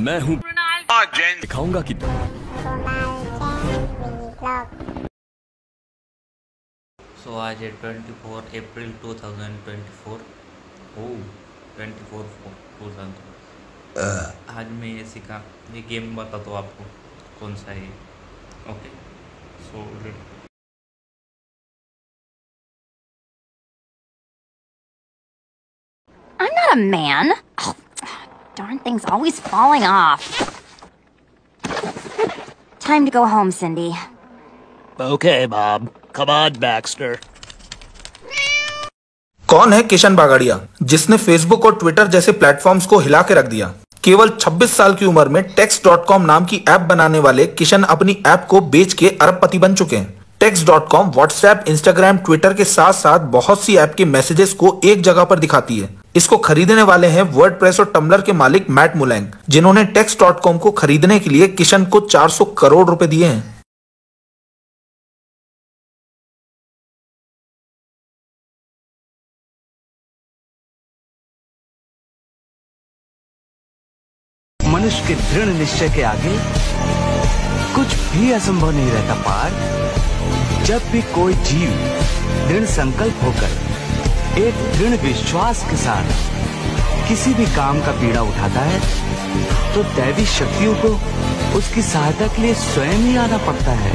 मैं हूँ। दिखाऊँगा कि सो आज है twenty four April two thousand twenty four oh twenty four two thousand आज मैं ये सीखा। ये गेम बता दो आपको कौन सा है okay so I'm not a man. Oh, darn thing's always falling off. Time to go home, Cindy. Okay, Bob. Come on, Baxter. कौन है किशन बागड़िया जिसने फेसबुक और ट्विटर जैसे प्लेटफॉर्म्स को हिला के रख दिया केवल 26 साल की उम्र में टेक्स्ट डॉट कॉम नाम की ऐप बनाने वाले किशन अपनी ऐप को बेच के अरबपति बन चुके हैं text dot com WhatsApp Instagram Twitter के साथ साथ बहुत सी ऐप के मैसेजेस को एक जगह पर दिखाती है। इसको खरीदने वाले हैं वर्ड प्रेस और टम्बलर के मालिक मैट मुलैंग जिन्होंने टेक्स्ट डॉट कॉम को खरीदने के लिए किशन को 400 करोड़ रुपए दिए हैं। मनुष्य के दृढ़ निश्चय के आगे कुछ भी असंभव नहीं रहता पार। जब भी कोई जीव दृढ़ संकल्प होकर एक दृढ़ विश्वास के साथ किसी भी काम का पीड़ा उठाता है तो दैवी शक्तियों को उसकी सहायता के लिए स्वयं ही आना पड़ता है।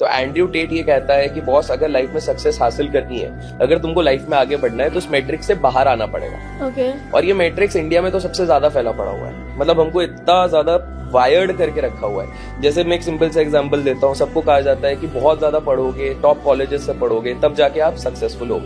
तो एंड्रयू टेट ये कहता है कि बॉस अगर लाइफ में सक्सेस हासिल करनी है अगर तुमको लाइफ में आगे बढ़ना है तो उस मैट्रिक्स से बाहर आना पड़ेगा। ओके और ये मैट्रिक्स इंडिया में तो सबसे ज़्यादा फैला पड़ा हुआ है। मतलब हमको इतना ज़्यादा वायर्ड करके रखा हुआ है। जैसे मैं एक सिंपल सा एग्ज़ाम्पल देता हूँ सबको कहा जाता है कि बहुत ज़्यादा पढ़ोगे टॉप कॉलेजेस से पढ़ोगे तब जाके आप सक्सेसफुल हो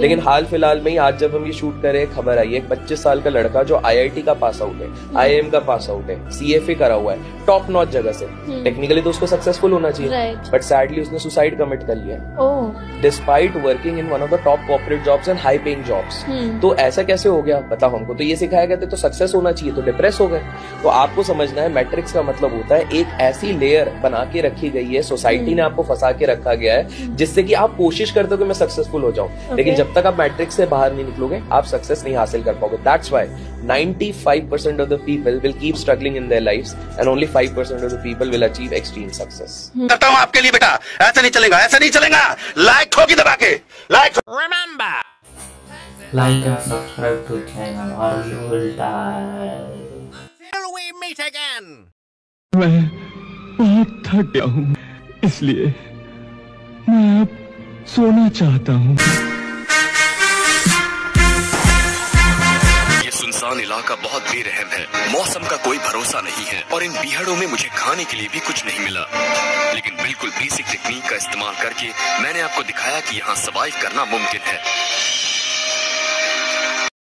लेकिन हाल फ़िलहाल में ही आज जब हम ये शूट करे खबर आई है एक पच्चीस साल का लड़का जो आईआईटी का पास आउट है आईएम का पास आउट है सीएफए करा हुआ है टॉप नॉच जगह से। टेक्निकली तो उसको सक्सेसफुल होना चाहिए बट सैडली उसने सुसाइड कमिट कर लिया despite working in one of the top corporate jobs and high paying jobs तो ऐसा कैसे हो गया? बताओ हमको। तो ये सिखाया गया था तो सक्सेस होना चाहिए तो डिप्रेस हो गए। तो आपको समझना है मैट्रिक्स का मतलब होता है एक ऐसी लेयर बना के रखी गई है सोसाइटी ने आपको फंसा के रखा गया है जिससे कि आप कोशिश करते हो कि मैं सक्सेसफुल हो जाऊँ। लेकिन जब तक आप मैट्रिक्स से बाहर नहीं निकलोगे आप सक्सेस नहीं हासिल कर पाओगे। That's why 95% of the people will keep struggling in their lives and only 5% of the people will achieve extreme success. करता हूँ आपके लिए बेटा ऐसा नहीं चलेगा ऐसा नहीं चलेगा। लाइक ठोकी दबा के like like and subscribe to channel or you will die मैं बहुत थक गया हूँ इसलिए मैं अब सोना चाहता हूँ। ये सुनसान इलाका बहुत बेरहम है। मौसम का कोई भरोसा नहीं है और इन बिहड़ों में मुझे खाने के लिए भी कुछ नहीं मिला। लेकिन बिल्कुल बेसिक टेक्निक का इस्तेमाल करके मैंने आपको दिखाया कि यहाँ सर्वाइव करना मुमकिन है।